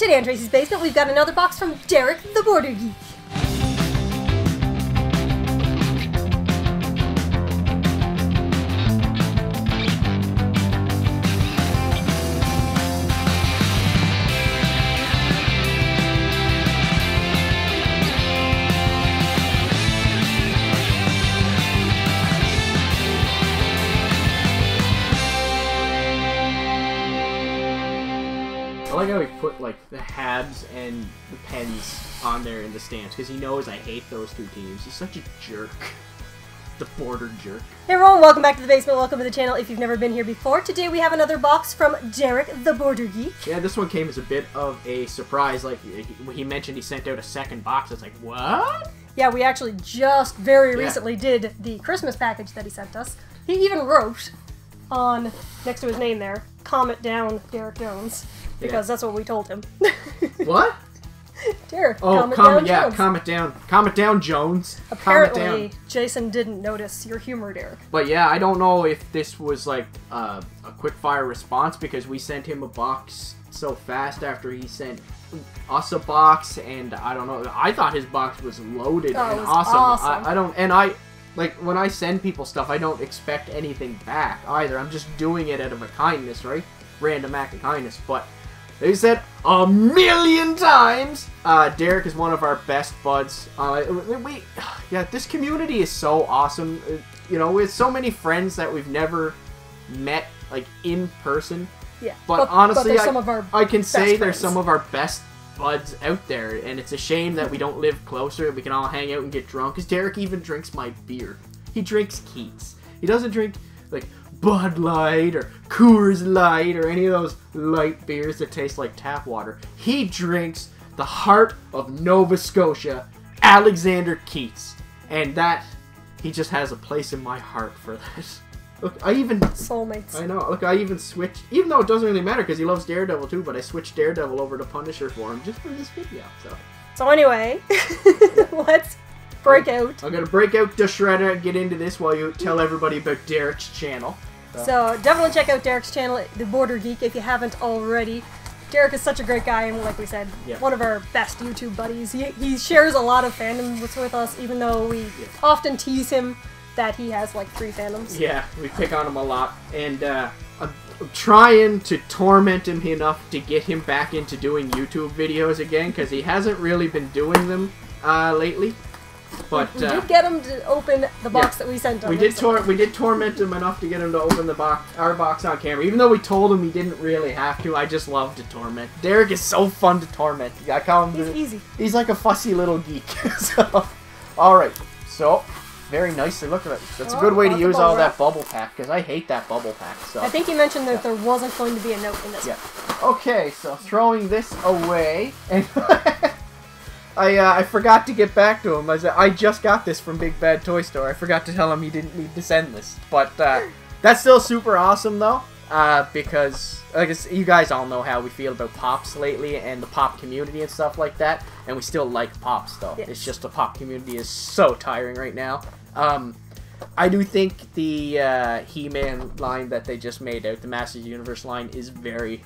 Today on Tracey's Basement, we've got another box from Derek the Border Geek. I like how he put like the Habs and the Pens on there in the stands because he knows I hate those two teams. He's such a jerk. The border jerk. Hey everyone, welcome back to the basement. Welcome to the channel if you've never been here before. Today we have another box from Derek the Border Geek. Yeah, this one came as a bit of a surprise. Like he- he mentioned, he sent out a second box. It's like what? Yeah, we actually just very Yeah. recently did the Christmas package that he sent us. He even wrote on next to his name there, "Calm it down, Derek Jones," because Yeah. that's what we told him. What? Derek, Oh, calm it down, yeah, Jones. calm it down, calm it down, Jones. calm it Apparently, down. Jason didn't notice your humor, Derek. But yeah, I don't know if this was like uh, a quick fire response because we sent him a box so fast after he sent us a box, and I don't know. I thought his box was loaded Oh, and was awesome. awesome. I, I don't, and I like when I send people stuff, I don't expect anything back either. I'm just doing it out of a kindness, right? Random act of kindness, but. They said a million times. Uh, Derek is one of our best buds. Uh, we, yeah, this community is so awesome. Uh, You know, with so many friends that we've never met like in person. Yeah, But, honestly, they're I, some of our I can say best they're some of our best buds out there, and it's a shame that we don't live closer. We can all hang out and get drunk. Cause Derek even drinks my beer. He drinks Keith's. He doesn't drink like Bud Light or Coors Light or any of those light beers that taste like tap water. He drinks the heart of Nova Scotia, Alexander Keith's, and that he just has a place in my heart for that. Look, I even soulmates. I know. Look, I even switched, even though it doesn't really matter because he loves Daredevil too. But I switched Daredevil over to Punisher for him just for this video. So So anyway, let's break out. I'm gonna break out the shredder and get into this while you tell everybody about Derek's channel. So definitely check out Derek's channel, The Border Geek, if you haven't already. Derek is such a great guy, and like we said, Yeah. one of our best YouTube buddies. He, he shares a lot of fandom with, with us, even though we often tease him that he has like three phantoms. Yeah, we pick on him a lot, and uh, I'm trying to torment him enough to get him back into doing YouTube videos again because he hasn't really been doing them uh, lately. But We uh, did get him to open the box Yeah. that we sent him. We did tor- we did torment him enough to get him to open the box our box on camera. Even though we told him he didn't really have to, I just love to torment. Derek is so fun to torment. I call him He's the- easy. he's like a fussy little geek. so, all right. So, very nicely. Look at it. That's a Oh, good way to use all wrap. that bubble pack because I hate that bubble pack. So. I think you mentioned that there wasn't going to be a note in this. Yeah. Okay, so throwing this away, and I uh, I forgot to get back to him. I said I just got this from Big Bad Toy Store. I forgot to tell him he didn't need to send this, but uh, that's still super awesome though, uh, because I guess you guys all know how we feel about pops lately and the pop community and stuff like that, and we still like pops though. Yes. It's just the pop community is so tiring right now. Um, I do think the uh, He-Man line that they just made out, the Masters Universe line, is very,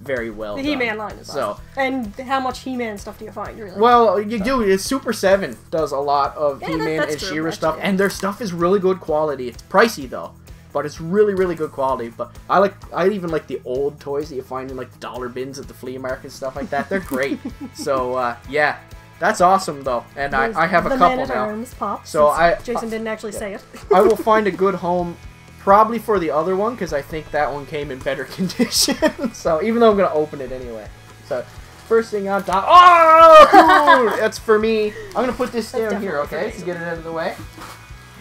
very well The done. He-Man line is So, awesome. And how much He-Man stuff do you find, really? well, you do. It's Super Seven does a lot of Yeah, He-Man that's and true, She-Ra stuff, yeah. and their stuff is really good quality. It's pricey though, but it's really, really good quality. But I like, I even like the old toys that you find in like dollar bins at the flea market and stuff like that. They're great. so uh, yeah, that's awesome though, and I, There's I have a couple now. Arms pop. So I- Jason didn't actually say it. I will find a good home probably for the other one because I think that one came in better condition. so even though I'm gonna open it anyway. So first thing on top. Oh, that's for me. I'm gonna put this That's down here, okay, to get it out of the way.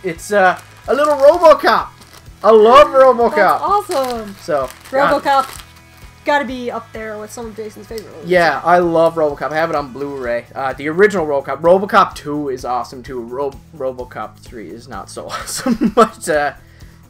It's uh, a little RoboCop. I love That's RoboCop. awesome. So RoboCop, gotta be up there with some of Jason's favorite ones. Yeah, I love RoboCop. I have it on Blu-ray. Uh, the original RoboCop. RoboCop 2 is awesome too. Ro- RoboCop 3 is not so awesome, but uh,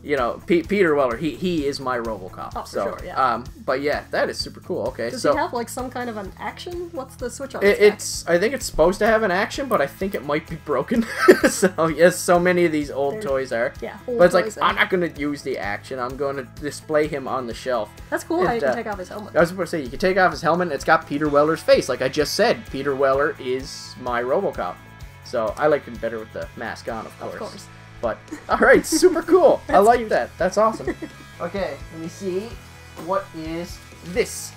you know, P- Peter Weller, he he is my RoboCop. Oh, for so, sure, yeah. Um, but yeah, that is super cool. Okay, Does so he have like some kind of an action? What's the switch on? it, it's I think it's supposed to have an action, but I think it might be broken. so yes, so many of these old There- toys are. yeah. But it's like I'm not gonna use the action. I'm going to display him on the shelf. That's cool. how you can uh, take off his helmet. I was about to say you can take off his helmet. and It's got Peter Weller's face, like I just said. Peter Weller is my RoboCop, so I like him better with the mask on, of course. Of course. But all right, super cool. I like cute. that. That's awesome. okay, let me see. What is this?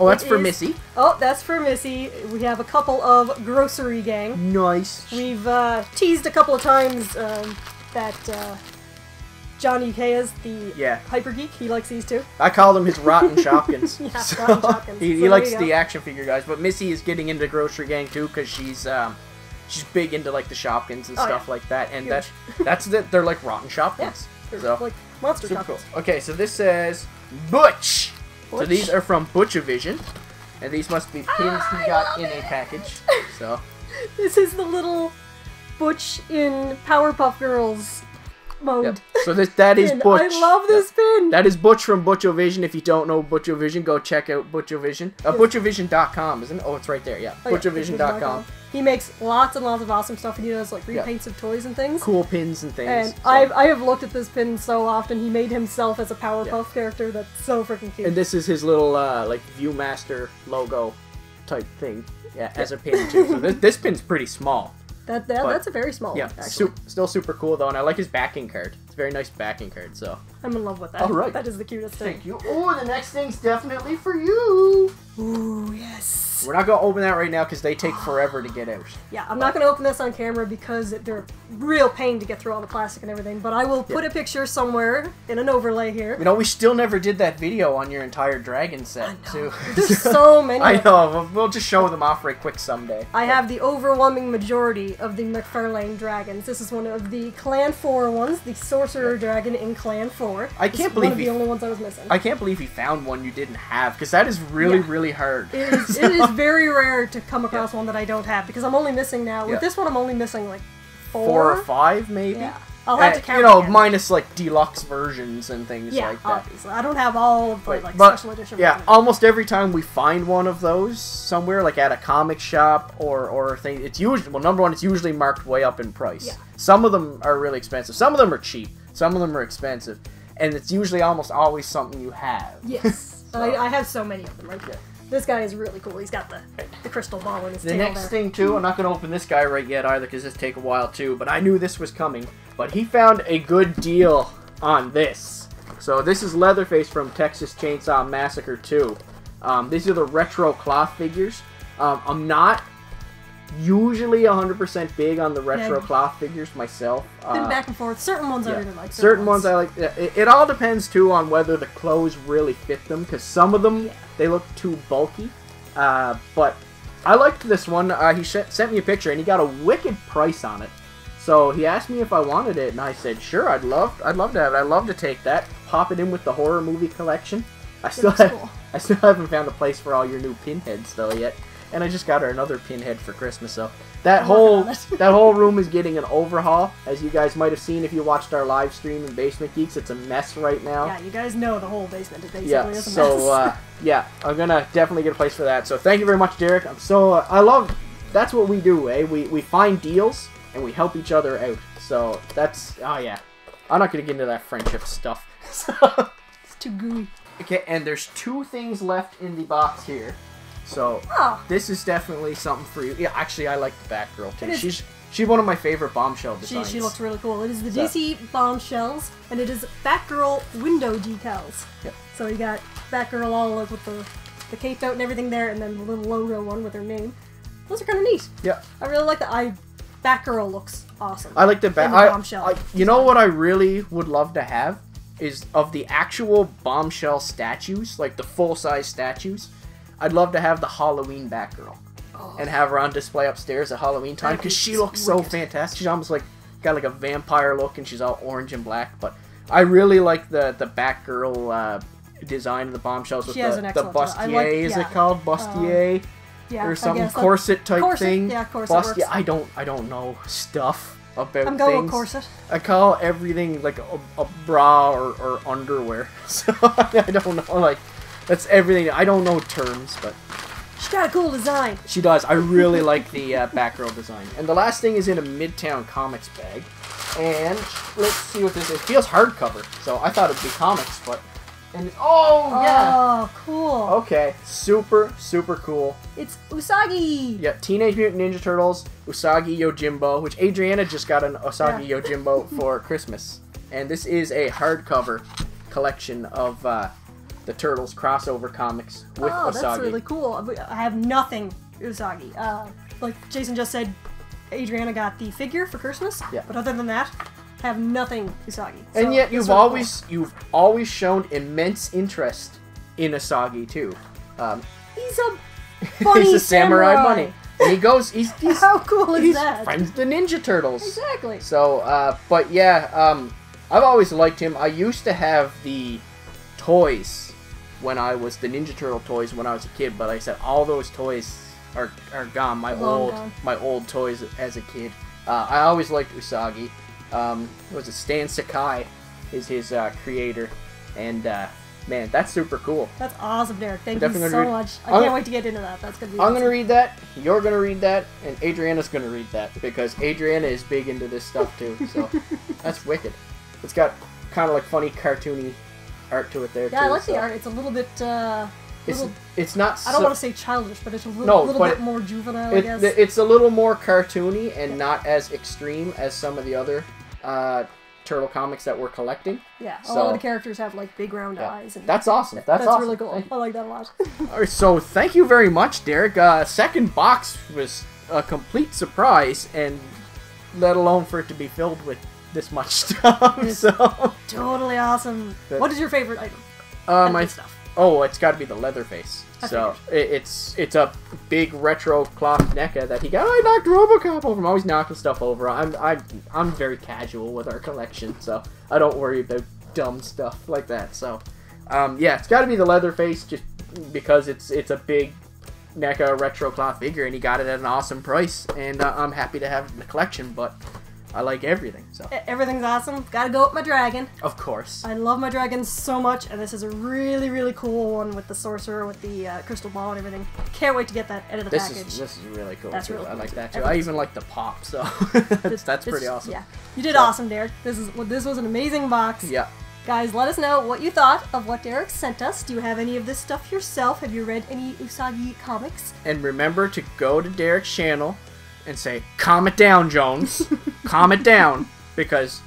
Oh, that's It for is- Missy. Oh, that's for Missy. We have a couple of Grossery Gang. Nice. We've uh, teased a couple of times um, that uh, Johnny K is the Yeah. hyper geek. He likes these too. I call them his rotten Shopkins. Yeah, So, rotten Shopkins. He, So he likes the action figure guys, but Missy is getting into Grossery Gang too because she's um, she's big into like the Shopkins and Oh, stuff yeah. like that, and Huge. that that's the, they're like rotten Shopkins. Yeah, So like monster super cool. Shopkins. Okay, so this says Butch. So these are from Butchovision, and these must be pins Ah, he got in a package. So This is the little Butch in Powerpuff Girls mode. yep. so this that is. Butch. I love this pin. That is Butch from Butchovision. If you don't know Butchovision, go check out Butchovision. Uh, Yes. Butchovision.com, isn't it? Oh, it's right there. Yeah, Oh, yeah, Butchovision.com. He makes lots and lots of awesome stuff, and he does like Yeah. repaints of toys and things. Cool pins and things. And so- I've, I have looked at this pin so often. He made himself as a Powerpuff character. That's so freaking cute. And this is his little uh, like ViewMaster logo type thing. Yeah, as a pin too. So this, this pin's pretty small. That, that but- that's a very small Yeah, one, actually. su- still super cool though, and I like his backing card. It's a very nice backing card. So I'm in love with that. All right. That is the cutest thing. thank you. Oh, the next thing's definitely for you. Ooh, yes. We're not gonna open that right now because they take forever to get out. Yeah, I'm not going to open this on camera because they're real pain to get through all the plastic and everything, but I will put a picture somewhere in an overlay here. You know, we still never did that video on your entire dragon set too. There's so many. I know. We'll, we'll just show them off right quick someday. I have the overwhelming majority of the McFarlane dragons. This is one of the Clan 4 ones, the Sorcerer Dragon in Clan 4. I can't believe one of the he- only ones I was missing. I can't believe he found one you didn't have because that is really, Yeah. really hard. It is, it is very rare to come across one that I don't have because I'm only missing now. With Yeah. this one, I'm only missing like four. Four or five, maybe. Yeah. I'll have Uh, to count. you know, again. minus like deluxe versions and things Yeah, like that. obviously. I don't have all of the Right, like but, special edition. Yeah, versions. almost every time we find one of those somewhere, like at a comic shop or or a thing, it's usually well, number one, it's usually marked way up in price. Yeah. Some of them are really expensive. Some of them are cheap. Some of them are expensive, and it's usually almost always something you have. Yes. So- I, I have so many of them. Like, This guy is really cool. He's got the, the crystal ball in his The tail next there. thing too, I'm not gonna open this guy right yet either because this take a while too. But I knew this was coming. But he found a good deal on this. So this is Leatherface from Texas Chainsaw Massacre 2. Um, these are the retro cloth figures. Um, I'm not usually 100% big on the retro Yeah. cloth figures myself. Been Uh, back and forth. Certain ones I really like. Certain ones I like. It, it all depends too on whether the clothes really fit them, because some of them Yeah. they look too bulky. Uh, but I liked this one. Uh, he sent me a picture and he got a wicked price on it. So he asked me if I wanted it, and I said sure. I'd love, I'd love to have it. I'd love to take that. Pop it in with the horror movie collection. I still have, cool. I still haven't found a place for all your new pinheads though yet. And I just got her another pinhead for Christmas. So that I'm whole on it. that whole room is getting an overhaul. As you guys might have seen if you watched our live stream in Basement Geeks, it's a mess right now. Yeah, you guys know the whole basement is basically Yeah, is a so mess. uh, yeah, I'm gonna definitely get a place for that. So thank you very much, Derek. I'm so uh, I love that's what we do, eh? We we find deals and we help each other out. So that's oh yeah. I'm not gonna get into that friendship stuff. So, it's too gooey. okay, and there's two things left in the box here. So Oh, this is definitely something for you. Yeah, actually, I like the Batgirl too. She's she's one of my favorite bombshell she, designs. she looks really cool. It is the So- DC bombshells, and it is Batgirl window decals. Yep. So you got Batgirl all like with the the cape out and everything there, and then the little logo one with her name. Those are kind of neat. Yeah. I really like the I Batgirl looks awesome. I like the bat. The I, bombshell I- you know what I really would love to have is of the actual bombshell statues, like the full size statues. I'd love to have the Halloween Batgirl Oh. and have her on display upstairs at Halloween time because she looks so wicked. fantastic. She's almost like got like a vampire look and she's all orange and black. But I really like the the Batgirl uh, design of the bombshells with She the, the excellent design. I bustier. like- is yeah. Uh, it called bustier? yeah, or something corset type corset, thing. yeah, corset Bustier. works. I don't I don't know stuff. about I'm going things. with corset. I call everything like a, a bra or, or underwear. So I don't know. Like that's everything. I don't know terms, but She's got a cool design. she does. I really like the uh, Batgirl design. And the last thing is in a Midtown Comics bag. And let's see what this is. It feels hardcover, so I thought it'd be comics, but and oh yeah. Oh, cool. Okay, super super cool. It's Usagi. Yeah, Teenage Mutant Ninja Turtles, Usagi Yojimbo, which Adrianna just got an Usagi Yeah. Yojimbo for Christmas. And this is a hardcover collection of uh, the Turtles crossover comics with oh, Usagi. that's really cool. I have nothing Usagi. Uh, like Jason just said, Adrianna got the figure for Christmas. Yeah. But other than that, I have nothing Usagi. and yet you've always you've always shown immense interest in Usagi too. Um. He's a funny he's a samurai, bunny. And he goes he's he's, How cool is he's that? friends the Ninja Turtles. Exactly. So, uh, but yeah, um, I've always liked him. I used to have the toys when I was the Ninja Turtle toys when I was a kid, but like I said all those toys are, are gone. My Long old gone. my old toys as a kid. Uh, I always liked Usagi. Um, what was it Stan Sakai is his uh, creator, and uh, man, that's super cool. That's awesome, Derek. Thank you so read- much. I I'm- can't wait to get into that. That's gonna be. I'm gonna read that. You're gonna read that, and Adrianna's gonna read that because Adrianna is big into this stuff too. So that's wicked. It's got kind of like funny cartoony art to it there Yeah, too. I like so the art. It's a little bit. Uh, It's little, it's not. I don't so- want to say childish, but it's a little, No, little bit more juvenile, I It, guess. it's a little more cartoony and not as extreme as some of the other uh, turtle comics that we're collecting. yeah, a lot of the characters have like big round Yeah. eyes, and That's awesome. That's, that's awesome. really cool. Thank- I like that a lot. All right, so thank you very much, Derek. Uh, second box was a complete surprise, and let alone for it to be filled with this much stuff. So, totally awesome. But- what is your favorite item? uh, my stuff. oh, it's got to be the Leatherface. I So it, it's it's a big retro cloth NECA that he got. I knocked RoboCop over. I'm always knocking stuff over. I'm I'm I'm very casual with our collection, so I don't worry about dumb stuff like that. So, um, yeah, it's got to be the Leatherface just because it's it's a big NECA retro cloth figure, and he got it at an awesome price, and uh, I'm happy to have it in the collection. But I like everything, so Everything's awesome. Gotta go with my dragon. of course. I love my dragon so much, and this is a really, really cool one with the sorcerer, with the uh, crystal ball and everything. Can't wait to get that out of the This package. is this is really cool. That's too. really I like too. that too. I even like the pop, so that's, that's pretty awesome. Yeah, you did So- awesome, Derek. This is this was an amazing box. Yeah. Guys, let us know what you thought of what Derek sent us. Do you have any of this stuff yourself? Have you read any Usagi comics? And remember to go to Derek's channel and say, "Calm it down, Jones. Calm it down," because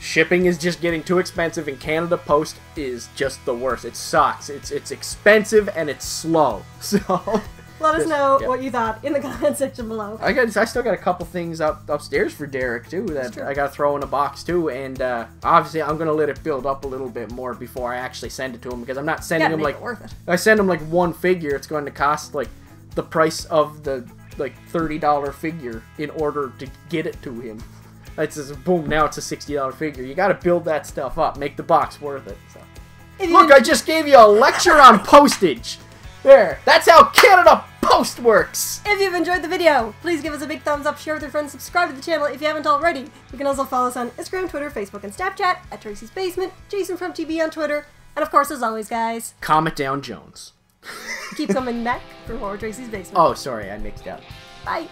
shipping is just getting too expensive, and Canada Post is just the worst. It sucks. It's it's expensive and it's slow. So Let us know yeah. what you thought in the comment section below. I got I still got a couple things up upstairs for Derek too that. I got to throw in a box too, and uh, obviously I'm gonna let it build up a little bit more before I actually send it to him because I'm not sending him like worth it. I send him like one figure, it's going to cost like the price of the like thirty dollar figure in order to get it to him. It's just boom, now it's a sixty dollar figure. You got to build that stuff up, make the box worth it. So. Look, I just gave you a lecture on postage. There, that's how Canada Post works. If you've enjoyed the video, please give us a big thumbs up, share with your friends, subscribe to the channel if you haven't already. You can also follow us on Instagram, Twitter, Facebook, and Snapchat at Tracey's Basement, Jason from TB on Twitter, and of course, as always, guys, Calm it down, Jones. keep coming back for more Tracey's Basement. Oh, sorry, I mixed up. Bye.